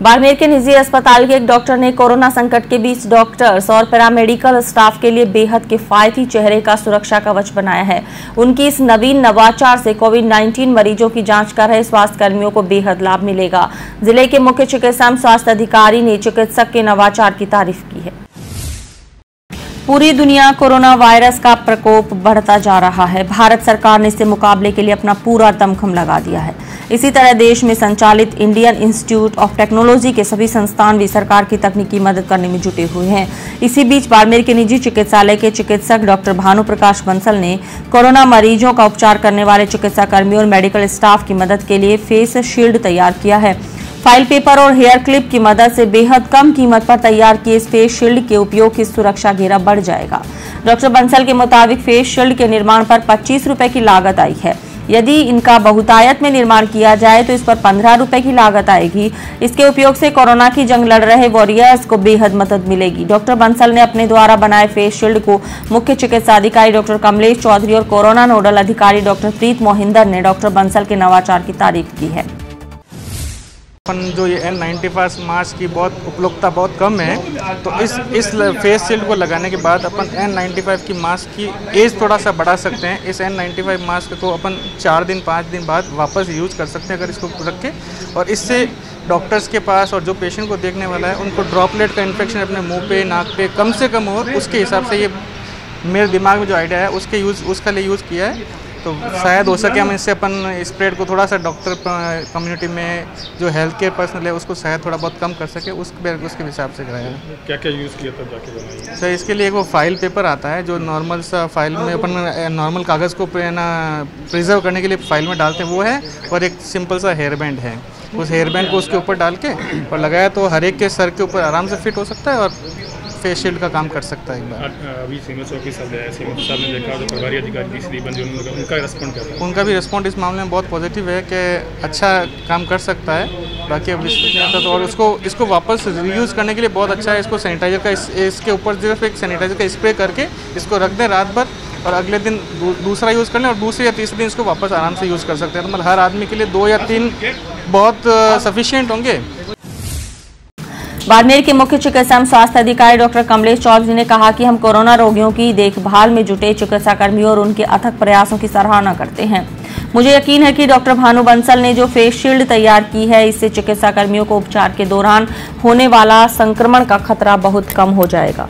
बाड़मेर के निजी अस्पताल के एक डॉक्टर ने कोरोना संकट के बीच डॉक्टर्स और पैरामेडिकल स्टाफ के लिए बेहद किफायती चेहरे का सुरक्षा कवच बनाया है। उनकी इस नवीन नवाचार से कोविड 19 मरीजों की जाँच कर रहे स्वास्थ्य कर्मियों को बेहद लाभ मिलेगा। ज़िले के मुख्य चिकित्सा एवं स्वास्थ्य अधिकारी ने चिकित्सक के नवाचार की तारीफ़ की है। पूरी दुनिया कोरोना वायरस का प्रकोप बढ़ता जा रहा है। भारत सरकार ने इससे मुकाबले के लिए अपना पूरा दमखम लगा दिया है। इसी तरह देश में संचालित इंडियन इंस्टीट्यूट ऑफ़ टेक्नोलॉजी के सभी संस्थान भी सरकार की तकनीकी मदद करने में जुटे हुए हैं। इसी बीच बाड़मेर के निजी चिकित्सालय के चिकित्सक डॉक्टर भानु प्रकाश बंसल ने कोरोना मरीजों का उपचार करने वाले चिकित्सा कर्मियों और मेडिकल स्टाफ की मदद के लिए फेस शील्ड तैयार किया है। फ़ाइल पेपर और हेयर क्लिप की मदद से बेहद कम कीमत पर तैयार किए इस फेस शील्ड के उपयोग की सुरक्षा घेरा बढ़ जाएगा। डॉक्टर बंसल के मुताबिक फेस शील्ड के निर्माण पर पच्चीस रुपए की लागत आई है। यदि इनका बहुतायत में निर्माण किया जाए तो इस पर पंद्रह रुपए की लागत आएगी। इसके उपयोग से कोरोना की जंग लड़ रहे वॉरियर्स को बेहद मदद मिलेगी। डॉक्टर बंसल ने अपने द्वारा बनाए फेस शील्ड को मुख्य चिकित्सा अधिकारी डॉक्टर कमलेश चौधरी और कोरोना नोडल अधिकारी डॉक्टर प्रीत मोहिंदर ने डॉक्टर बंसल के नवाचार की तारीफ़ की है। अपन जो ये एन नाइन्टी फाइव मास्क की बहुत उपलब्धता बहुत कम है तो इस इस फेस शील्ड को लगाने के बाद अपन एन नाइन्टी फाइव की मास्क की एज थोड़ा सा बढ़ा सकते हैं। इस एन नाइन्टी फाइव मास्क को अपन चार दिन, पाँच दिन बाद वापस यूज़ कर सकते हैं अगर इसको रख के। और इससे डॉक्टर्स के पास और जो पेशेंट को देखने वाला है, उनको ड्रॉपलेट का इन्फेक्शन अपने मुँह पे, नाक पे कम से कम हो, उसके हिसाब से ये मेरे दिमाग में जो आइडिया है, उसके यूज़ उसका लिए यूज़ किया है। तो शायद हो सके हम इससे अपन स्प्रेड को थोड़ा सा डॉक्टर कम्युनिटी में जो हेल्थ केयर पर्सनल है उसको शायद थोड़ा बहुत कम कर सके उस उसके हिसाब से कराया क्या क्या यूज़ किया था जाके बनाया सर इसके लिए एक वो फ़ाइल पेपर आता है जो नॉर्मल सा फ़ाइल में अपन नॉर्मल कागज़ को ना प्रिजर्व करने के लिए फ़ाइल में डालते हैं वो है और एक सिंपल सा हेयर बैंड है। उस हेयर बैंड को उसके ऊपर डाल के और लगाया तो हर एक के सर के ऊपर आराम से फिट हो सकता है और फेस शील्ड का काम कर सकता है अभी सीमा चौकी साहब साहब ने देखा जो प्रभारी अधिकारी तीसरी उनका रिस्पॉन्ड कर उनका भी रिस्पॉन्ड इस मामले में बहुत पॉजिटिव है कि अच्छा काम कर सकता है। बाकी अब तो और उसको इसको वापस रीयूज़ करने के लिए बहुत अच्छा है इसको सैनिटाइजर का इस, इसके ऊपर सिर्फ़ एक सैनिटाइजर का स्प्रे करके इसको रख दें रात भर और अगले दिन दू, दूसरा यूज़ कर लें और दूसरे या तीसरे दिन इसको वापस आराम से यूज़ कर सकते हैं। तो मतलब हर आदमी के लिए दो या तीन बहुत सफिशियंट होंगे। बाड़मेर के मुख्य चिकित्सा एवं स्वास्थ्य अधिकारी डॉक्टर कमलेश चौधरी ने कहा कि हम कोरोना रोगियों की देखभाल में जुटे चिकित्सा कर्मियों और उनके अथक प्रयासों की सराहना करते हैं। मुझे यकीन है कि डॉक्टर भानु बंसल ने जो फेस शील्ड तैयार की है, इससे चिकित्सा कर्मियों को उपचार के दौरान होने वाला संक्रमण का खतरा बहुत कम हो जाएगा।